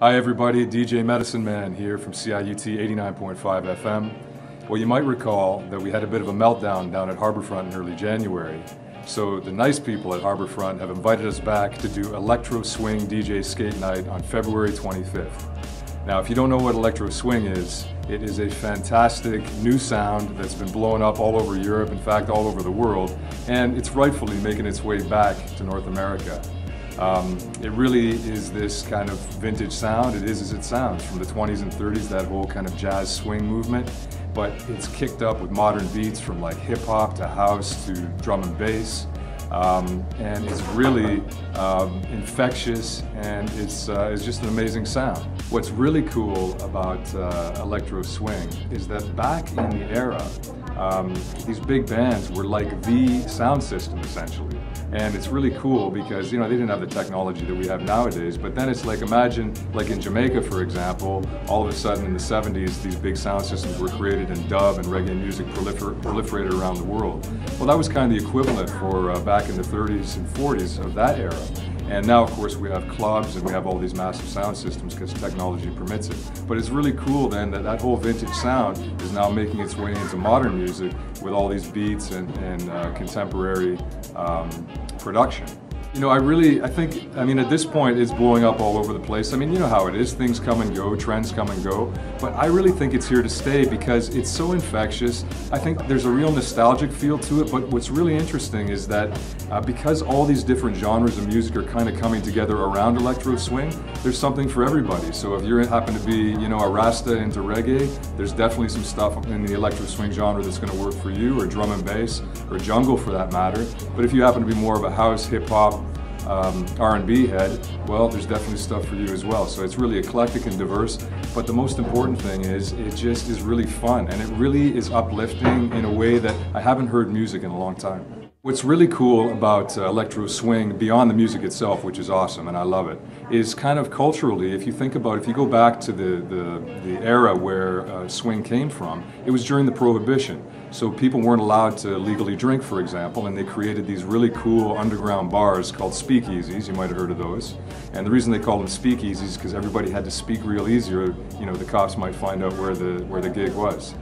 Hi everybody, DJ Medicine Man here from CIUT 89.5 FM. Well, you might recall that we had a bit of a meltdown down at Harbourfront in early January. So the nice people at Harbourfront have invited us back to do Electro Swing DJ Skate Night on February 25th. Now, if you don't know what Electro Swing is, it is a fantastic new sound that's been blowing up all over Europe, in fact all over the world, and it's rightfully making its way back to North America. Um, it really is this kind of vintage sound. It is as it sounds from the 20s and 30s, that whole kind of jazz swing movement. But it's kicked up with modern beats from like hip hop to house to drum and bass. Um, and it's really um, infectious and it's, uh, it's just an amazing sound. What's really cool about uh, electro swing is that back in the era, um, these big bands were like the sound system essentially. And it's really cool because, you know, they didn't have the technology that we have nowadays, but then it's like, imagine, like in Jamaica, for example, all of a sudden in the 70s, these big sound systems were created and dub and reggae music prolifer proliferated around the world. Well, that was kind of the equivalent for uh, back in the 30s and 40s of that era. And now, of course, we have clubs and we have all these massive sound systems because technology permits it. But it's really cool then that that whole vintage sound is now making its way into modern music with all these beats and, and uh, contemporary um, production. You know, I really, I think, I mean, at this point, it's blowing up all over the place. I mean, you know how it is. Things come and go, trends come and go. But I really think it's here to stay because it's so infectious. I think there's a real nostalgic feel to it. But what's really interesting is that uh, because all these different genres of music are kind of coming together around electro swing, there's something for everybody. So if you happen to be, you know, a Rasta into reggae, there's definitely some stuff in the electro swing genre that's going to work for you, or drum and bass, or jungle for that matter. But if you happen to be more of a house, hip hop, um, R&B head, well, there's definitely stuff for you as well. So it's really eclectic and diverse, but the most important thing is it just is really fun and it really is uplifting in a way that I haven't heard music in a long time. What's really cool about uh, electro swing, beyond the music itself, which is awesome and I love it, is kind of culturally, if you think about, it, if you go back to the, the, the era where uh, swing came from, it was during the Prohibition. So people weren't allowed to legally drink, for example, and they created these really cool underground bars called speakeasies. You might have heard of those. And the reason they called them speakeasies is because everybody had to speak real easy or, you know, the cops might find out where the, where the gig was.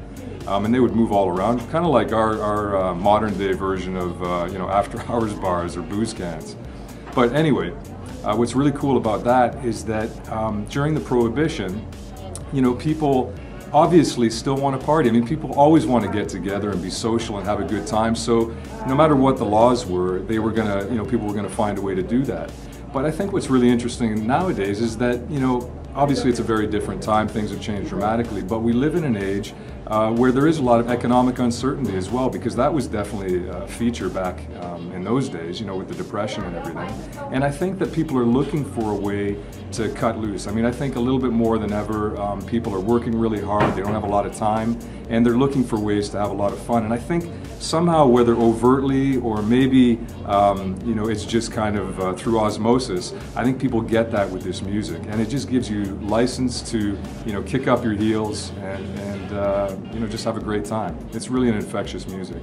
Um, and they would move all around, kind of like our, our uh, modern day version of uh, you know after hours bars or booze cans. But anyway, uh, what's really cool about that is that um, during the Prohibition, you know, people obviously still want to party. I mean, people always want to get together and be social and have a good time. So no matter what the laws were, they were going to, you know, people were going to find a way to do that. But I think what's really interesting nowadays is that, you know, obviously it's a very different time, things have changed dramatically, but we live in an age uh, where there is a lot of economic uncertainty as well, because that was definitely a feature back um, in those days, you know, with the depression and everything. And I think that people are looking for a way to cut loose. I mean, I think a little bit more than ever, um, people are working really hard, they don't have a lot of time, and they're looking for ways to have a lot of fun. And I think somehow, whether overtly or maybe, um, you know, it's just kind of uh, through osmosis, I think people get that with this music. And it just gives you license to, you know, kick up your heels and, and uh, you know, just have a great time. It's really an infectious music.